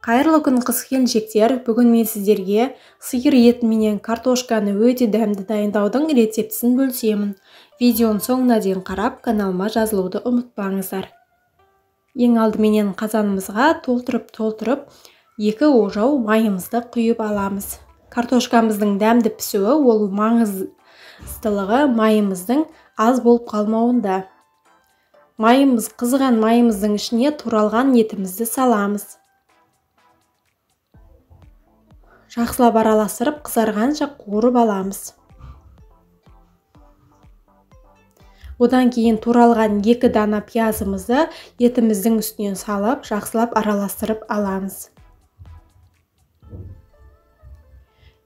қайырлы күн қыз келіншектер. Бүгін мен сіздерге сиыр етіменен картошканы өте дәмді дайындаудың рецептісін бөлісемін. Видеоның соңына дейін қарап каналыма жазылуды ұмытпаңыздар. Ең алдыменен қазанымызға толтырып толтырып екі ожау майымызды құйып аламыз. Картошкамыздың дәмді пісуі ол маңыздылығы майымыздың аз болып қалмауында. Майымыз қызған майымыздың ішіне туралған етімізді саламыз. Жақсылап араластырып қызарғанша қуырып аламыз. Одан кейін туралған екі дана пиязымызды етіміздің үстінен салып жақсылап араластырып аламыз.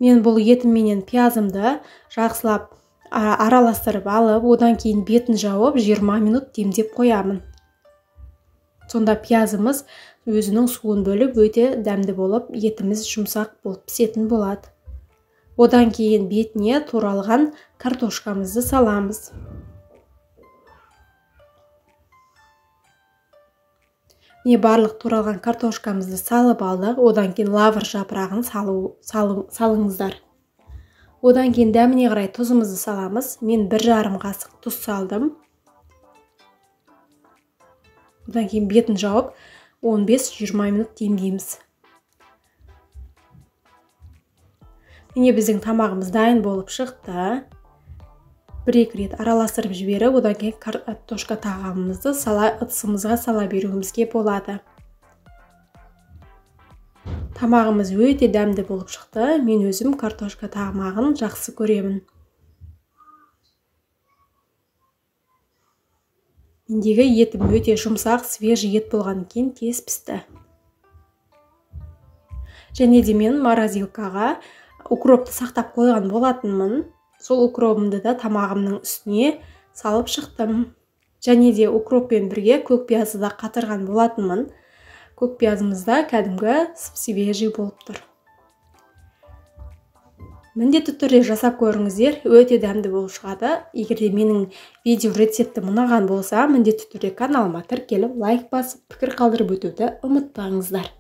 Мен бұл етім менен пиязымды жақсылап араластырып алып одан кейін бетін жауып 20 минут демдеп қоямын. Сонда пиязымыз өзінің суын бөліп өте дәмді болып етіміз жұмсақ болып пісетін болады. Одан кейін бетіне туралған картошкамызды саламыз. Міне барлық туралған картошкамызды салып алдық одан кейін лавр жапырағын салу, салу, салыңыздар. Одан кейін дәміне қарай тұзымызды саламыз. Мен бір жарым қасық тұз салдым. Одан кейін бетін жауып 15-20 минут демдейміз міне біздің тамағымыз дайын болып шықты. Бір екі рет араластырып жіберіп одан кейін картошка тағамымызды сала ыдысымызға сала беруімізге болады. Тамағымыз өте дәмді болып шықты. Мен өзім картошка тамағын жақсы көремін. Мендегі етім өте жұмсақ свежий ет болғаннан кейін тез пісті. Және де мен морозилкаға укропты сақтап қойған болатынмын. Сол укробымды да тамағымның үстіне салып шықтым. Және де укроппен бірге көк пиязды да қатырған болатынмын. Көк пиязымыз да кәдімгі свежий болып тұр. Міндетті түрде жасап көріңіздер. Өте дәмді болып шығады егер де менің видео рецептім ұнаған болса міндетті түрде каналыма тіркеліп лайк басып пікір қалдырып өтуді ұмытпаңыздар.